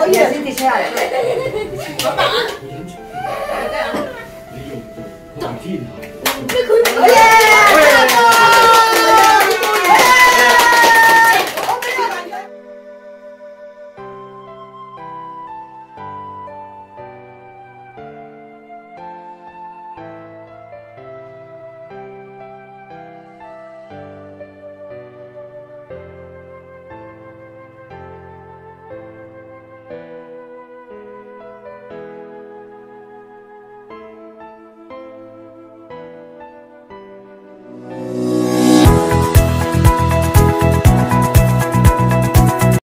我原先列车啊。